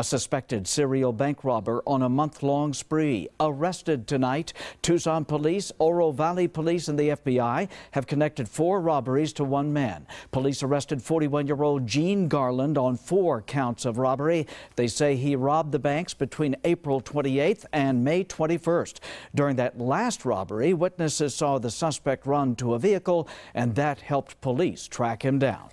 A suspected serial bank robber on a month-long spree arrested tonight. Tucson police, Oro Valley police and the FBI have connected four robberies to one man. Police arrested 41-year-old Gene Garland on four counts of robbery. They say he robbed the banks between April 28th and May 21st. During that last robbery, witnesses saw the suspect run to a vehicle and that helped police track him down.